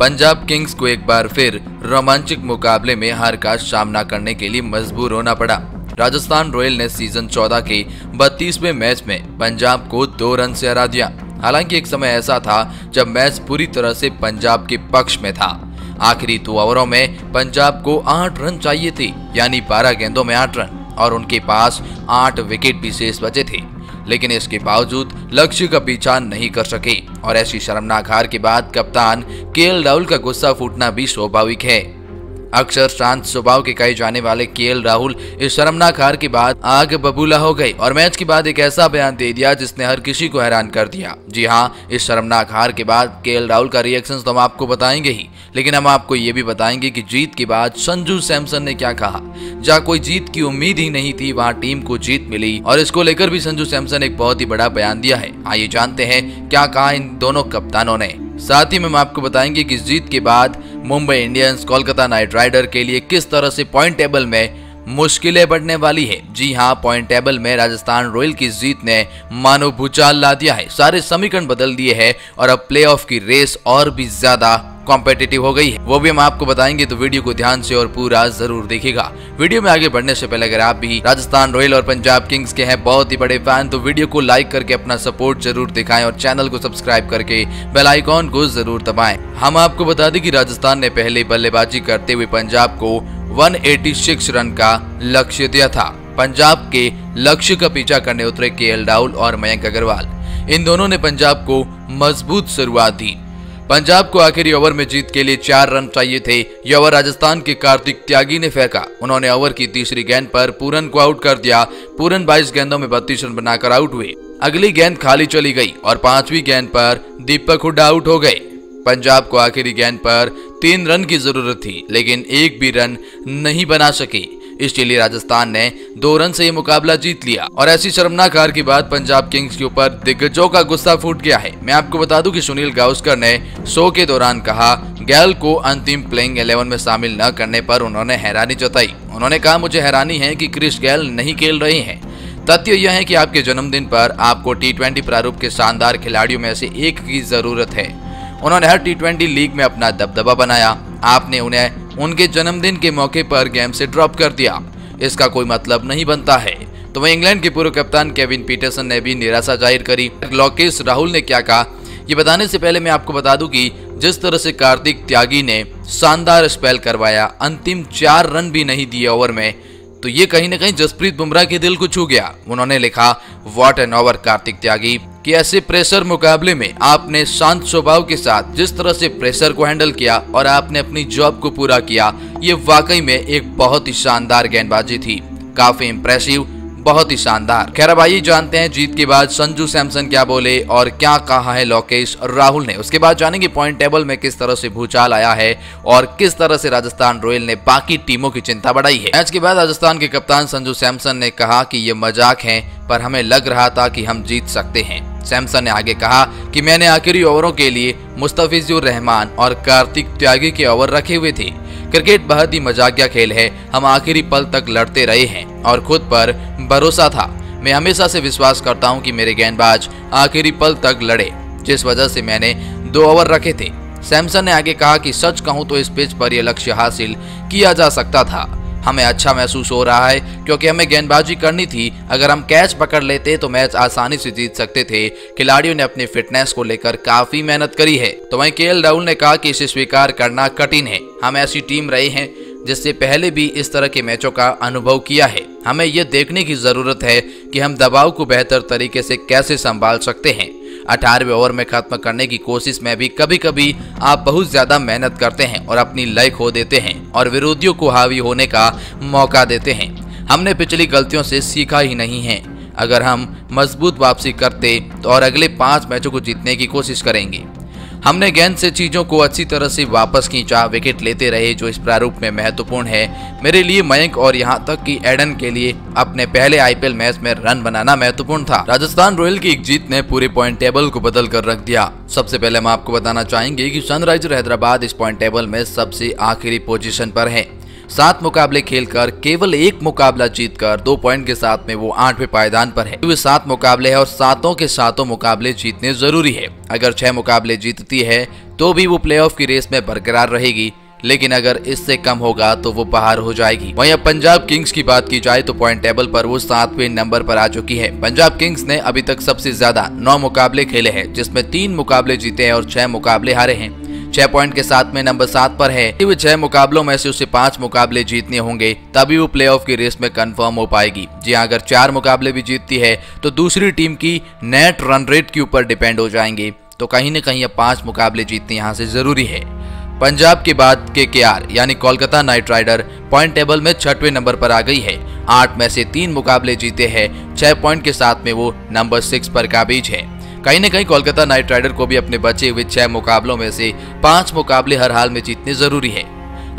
Punjab Kings को एक बार फिर रोमांचक मुकाबले में हार का सामना करने के लिए मजबूर होना पड़ा। राजस्थान रॉयल ने सीज़न 14 के 32वें मैच में पंजाब को दो रन से हरा दिया। हालाँकि एक समय ऐसा था जब मैच पूरी तरह से पंजाब के पक्ष में था। आखिरी दो ओवरों में पंजाब को आठ रन चाहिए थे, यानी बारह गेंदों में आठ रन, और उनके पास आठ विकेट भी शेष बचे थे। लेकिन इसके बावजूद लक्ष्य का पीछा नहीं कर सके। और ऐसी शर्मनाक हार के बाद कप्तान के राहुल का गुस्सा फूटना भी स्वाभाविक है। अक्सर शांत स्वभाव के कहे जाने वाले के राहुल इस शर्मनाक हार के बाद आग बबूला हो गए और मैच के बाद एक ऐसा बयान दे दिया जिसने हर किसी को हैरान कर दिया। जी हाँ इस शर्मनाक हार के बाद के राहुल का रिएक्शन तो हम आपको बताएँगे ही, लेकिन हम आपको ये भी बताएँगे कि जीत के बाद संजू सैमसन ने क्या कहा। जहाँ कोई जीत की उम्मीद ही नहीं थी, वहाँ टीम को जीत मिली और इसको लेकर भी संजू सैमसन एक बहुत ही बड़ा बयान दिया है। आइए जानते हैं क्या कहा इन दोनों कप्तानों ने। साथ ही में हम आपको बताएँगे कि जीत के बाद Mumbai Indians Kolkata Knight Rider के लिए किस तरह से पॉइंट टेबल में मुश्किलें बढ़ने वाली है? जी हाँ पॉइंट टेबल में राजस्थान रॉयल की जीत ने मानो भूचाल ला दिया है। सारे समीकरण बदल दिए हैं और अब प्लेऑफ की रेस और भी ज़्यादा कॉम्पिटिटिव हो गई है। वो भी हम आपको बताएँगे तो वीडियो को ध्यान से और पूरा ज़रूर देखिएगा। वीडियो में आगे बढ़ने से पहले, अगर आप भी राजस्थान रॉयल और पंजाब किंग्स के हैं, बहुत ही बड़े फ़ैन तो वीडियो को लाइक करके अपना सपोर्ट ज़रूर दिखाएँ और चैनल को सब्सक्राइब करके बेल आइकॉन को ज़रूर दबाएँ। हम आपको बता दें कि राजस्थान ने पहले बल्लेबाजी करते हुए पंजाब को 186 रन का लक्ष्य दिया था। पंजाब के लक्ष्य का पीछा करने उतरे के राहुल और मयंक अग्रवाल। इन दोनों ने पंजाब को मज़बूत शुरुआत दी। पंजाब को आखिरी ओवर में जीत के लिए चार रन चाहिए थे। यह ओवर राजस्थान के कार्तिक त्यागी ने फेंका। उन्होंने ओवर की तीसरी गेंद पर पूरन को आउट कर दिया। पूरन 22 गेंदों में बत्तीस रन बनाकर आउट हुए। अगली गेंद खाली चली गई और पांचवी गेंद पर दीपक हुड्डा आउट हो गए। पंजाब को आखिरी गेंद पर तीन रन की ज़रूरत थी, लेकिन एक भी रन नहीं बना सके। इसलिए राजस्थान ने दो रन से ये मुकाबला जीत लिया। और ऐसी शर्मनाक हार के बाद पंजाब किंग्स के ऊपर दिग्गजों का गुस्सा फूट गया है। मैं आपको बता दूँ कि सुनील गावस्कर ने शो के दौरान कहा, गैल को अंतिम प्लेइंग इलेवन में शामिल न करने पर उन्होंने हैरानी जताई। उन्होंने कहा, मुझे हैरानी है कि क्रिस गैल नहीं खेल रहे हैं। तथ्य यह है कि आपके जन्मदिन पर आपको टी ट्वेंटी प्रारूप के शानदार खिलाड़ियों में से एक की ज़रूरत है। उन्होंने हर टी ट्वेंटी लीग में अपना दबदबा बनाया। आपने उन्हें उनके जन्मदिन के मौके पर गेम से ड्रॉप कर दिया। इसका कोई मतलब नहीं बनता है। तो वही इंग्लैंड के पूर्व कप्तान केविन पीटरसन ने भी निराशा ज़ाहिर करी। लोकेश राहुल ने क्या कहा? ये बताने से पहले मैं आपको बता दूँ कि जिस तरह से कार्तिक त्यागी ने शानदार स्पेल करवाया, अंतिम चार रन भी नहीं दिए ओवर में तो ये कहीं ना कहीं जसप्रीत बुमराह के दिल को छू गया। उन्होंने लिखा what an over Kartik Tyagi, कि ऐसे प्रेशर मुकाबले में आपने शांत स्वभाव के साथ जिस तरह से प्रेशर को हैंडल किया और आपने अपनी जॉब को पूरा किया, ये वाकई में एक बहुत ही शानदार गेंदबाजी थी। काफ़ी इम्प्रेसिव बहुत ही शानदार। खैर भाई जानते हैं जीत के बाद संजू सैमसन क्या बोले और क्या कहा है लोकेश राहुल ने। उसके बाद जानेंगे पॉइंट टेबल में किस तरह से भूचाल आया है और किस तरह से राजस्थान रॉयल ने बाकी टीमों की चिंता बढ़ाई है। मैच के बाद राजस्थान के कप्तान संजू सैमसन ने कहा कि ये मज़ाक है, पर हमें लग रहा था कि हम जीत सकते हैं। सैमसन ने आगे कहा कि मैंने आखिरी ओवरों के लिए मुस्तफिजुर रहमान और कार्तिक त्यागी के ओवर रखे हुए थे। क्रिकेट बहुत ही मजाकिया खेल है, हम आखिरी पल तक लड़ते रहे हैं। और खुद पर भरोसा था। मैं हमेशा से विश्वास करता हूँ कि मेरे गेंदबाज आखिरी पल तक लड़े, जिस वजह से मैंने दो ओवर रखे थे। सैमसन ने आगे कहा कि सच कहूँ तो इस पिच पर यह लक्ष्य हासिल किया जा सकता था। हमें अच्छा महसूस हो रहा है, क्योंकि हमें गेंदबाजी करनी थी। अगर हम कैच पकड़ लेते तो मैच आसानी से जीत सकते थे। खिलाड़ियों ने अपनी फिटनेस को लेकर काफ़ी मेहनत करी है। तो वहीं के राहुल ने कहा कि इसे स्वीकार करना कठिन है। हम ऐसी टीम रहे हैं जिससे पहले भी इस तरह के मैचों का अनुभव किया है। हमें यह देखने की ज़रूरत है कि हम दबाव को बेहतर तरीके से कैसे संभाल सकते हैं। अठारहवें ओवर में खत्म करने की कोशिश में भी कभी कभी आप बहुत ज़्यादा मेहनत करते हैं और अपनी लय खो देते हैं और विरोधियों को हावी होने का मौका देते हैं। हमने पिछली गलतियों से सीखा ही नहीं है। अगर हम मज़बूत वापसी करते तो और अगले पाँच मैचों को जीतने की कोशिश करेंगे। हमने गेंद से चीज़ों को अच्छी तरह से वापस खींचा, विकेट लेते रहे, जो इस प्रारूप में महत्वपूर्ण है। मेरे लिए मयंक और यहाँ तक कि एडन के लिए अपने पहले आईपीएल मैच में रन बनाना महत्वपूर्ण था। राजस्थान रॉयल की एक जीत ने पूरे पॉइंट टेबल को बदल कर रख दिया। सबसे पहले हम आपको बताना चाहेंगे कि सनराइजर हैदराबाद इस पॉइंट टेबल में सबसे आखिरी पोजिशन पर है। सात मुकाबले खेलकर केवल एक मुकाबला जीतकर दो पॉइंट के साथ में वो आठवें पायदान पर है। वे सात मुकाबले है और सातों के सातों मुकाबले जीतने ज़रूरी है। अगर छह मुकाबले जीतती है तो भी वो प्लेऑफ की रेस में बरकरार रहेगी। लेकिन अगर इससे कम होगा तो वो बाहर हो जाएगी। वहीं अब पंजाब किंग्स की बात की जाए तो पॉइंट टेबल पर वो सातवें नंबर पर आ चुकी है। पंजाब किंग्स ने अभी तक सबसे ज़्यादा नौ मुकाबले खेले हैं, जिसमें तीन मुकाबले जीते हैं और छह मुकाबले हारे हैं। छह पॉइंट के साथ में नंबर सात पर है। वो छह मुकाबलों में से उसे पाँच मुकाबले जीतने होंगे तभी वो प्लेऑफ की रेस में कंफर्म हो पाएगी। जी हाँ, अगर चार मुकाबले भी जीतती है तो दूसरी टीम की नेट रन रेट के ऊपर डिपेंड हो जाएँगे। तो कहीं न कहीं अब पाँच मुकाबले जीतने यहाँ से ज़रूरी है। पंजाब के बाद के के आर यानी Kolkata Knight Rider point table में छठवें नंबर पर आ गई है। आठ में से तीन मुकाबले जीते हैं छह पॉइंट के साथ में वो नंबर सिक्स पर काबिज है। कहीं न कहीं कोलकाता नाइट राइडर को भी अपने बचे हुए छह मुकाबलों में से पाँच मुकाबले हर हाल में जीतने ज़रूरी है।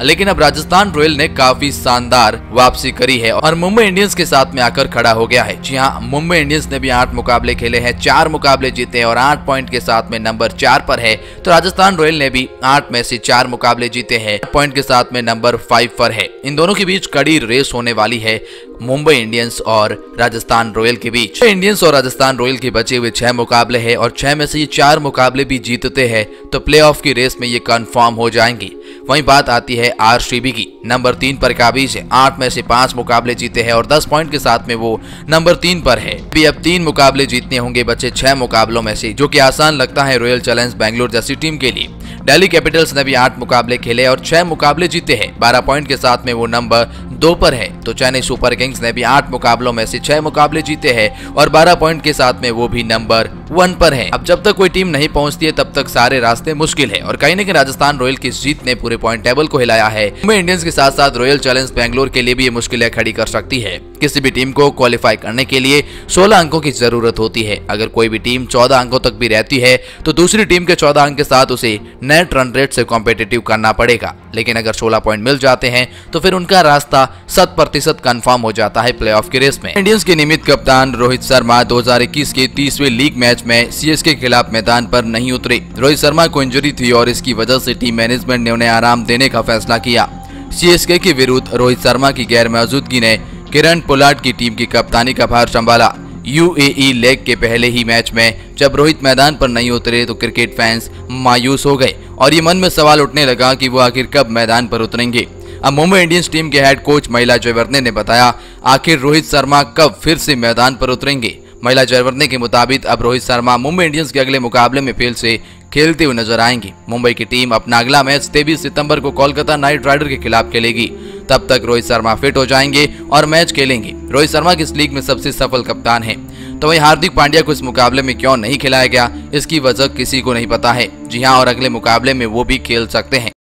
लेकिन अब राजस्थान रॉयल ने काफ़ी शानदार वापसी करी है और मुंबई इंडियंस के साथ में आकर खड़ा हो गया है। जी हाँ मुंबई इंडियंस ने भी आठ मुकाबले खेले हैं, चार मुकाबले जीते हैं और आठ पॉइंट के साथ में नंबर चार पर है। तो राजस्थान रॉयल ने भी आठ में से चार मुकाबले जीते हैं पॉइंट के साथ में नंबर फाइव पर है। इन दोनों के बीच कड़ी रेस होने वाली है मुंबई इंडियंस और राजस्थान रॉयल के बीच। इंडियंस और राजस्थान रॉयल के बचे हुए छह मुकाबले हैं और छह में से ये चार मुकाबले भी जीतते हैं तो प्लेऑफ की रेस में ये कंफर्म हो जाएँगे। वहीं बात आती है आरसीबी की। नंबर तीन पर काबिज है। आठ में से पाँच मुकाबले जीते हैं और दस पॉइंट के साथ में वो नंबर तीन पर है। भी अब तीन मुकाबले जीतने होंगे बचे छह मुकाबलों में से, जो कि आसान लगता है रॉयल चैलेंज बैंगलोर जैसी टीम के लिए। डेली कैपिटल्स ने भी आठ मुकाबले खेले और छह मुकाबले जीते हैं। बारह पॉइंट के साथ में वो नंबर दो पर है। तो चेन्नई सुपर किंग्स ने भी आठ मुकाबलों में से छह मुकाबले जीते हैं और बारह पॉइंट के साथ में वो भी नंबर वन पर है। अब जब तक कोई टीम नहीं पहुँचती है, तब तक सारे रास्ते मुश्किल है और कहीं ना कहीं राजस्थान रॉयल की जीत ने पूरे पॉइंट टेबल को हिलाया है। मुंबई इंडियंस के साथ साथ रॉयल चैलेंज बैंगलोर के लिए भी ये मुश्किलें खड़ी कर सकती है। किसी भी टीम को क्वालिफाई करने के लिए 16 अंकों की ज़रूरत होती है। अगर कोई भी टीम 14 अंकों तक भी रहती है तो दूसरी टीम के 14 अंक के साथ उसे नेट रन रेट से कॉम्पिटेटिव करना पड़ेगा। लेकिन अगर 16 पॉइंट मिल जाते हैं तो फिर उनका रास्ता शत प्रतिशत कन्फर्म हो जाता है प्ले के रेस में। इंडियंस के नियमित कप्तान रोहित शर्मा दो हज़ार इक्कीस के तीसवे लीग मैच में सीएसके के खिलाफ मैदान पर नहीं उतरे। रोहित शर्मा को इंजरी थी और इसकी वजह से टीम मैनेजमेंट ने उन्हें आराम देने का फैसला किया। सीएसके के विरुद्ध रोहित शर्मा की गैर मौजूदगी ने किरण पोलाट की टीम की कप्तानी का भार संभाला। यूएई लेग के पहले ही मैच में जब रोहित मैदान पर नहीं उतरे तो क्रिकेट फैंस मायूस हो गए और ये मन में सवाल उठने लगा कि वो आखिर कब मैदान पर उतरेंगे। अब मुंबई इंडियंस टीम के हेड कोच महिला जयवर्धने ने बताया, आखिर रोहित शर्मा कब फिर से मैदान पर उतरेंगे? महिला जयवर्धने के मुताबिक अब रोहित शर्मा मुंबई इंडियंस के अगले मुकाबले में फेल से खेलते हुए नज़र आएँगे। मुंबई की टीम अपना अगला मैच तेईस सितंबर को कोलकाता नाइट राइडर के खिलाफ खेलेगी। तब तक रोहित शर्मा फिट हो जाएँगे और मैच खेलेंगे। रोहित शर्मा इस लीग में सबसे सफल कप्तान है। तो वही हार्दिक पांड्या को इस मुकाबले में क्यों नहीं खिलाया गया, इसकी वजह किसी को नहीं पता है। जी हाँ और अगले मुकाबले में वो भी खेल सकते हैं।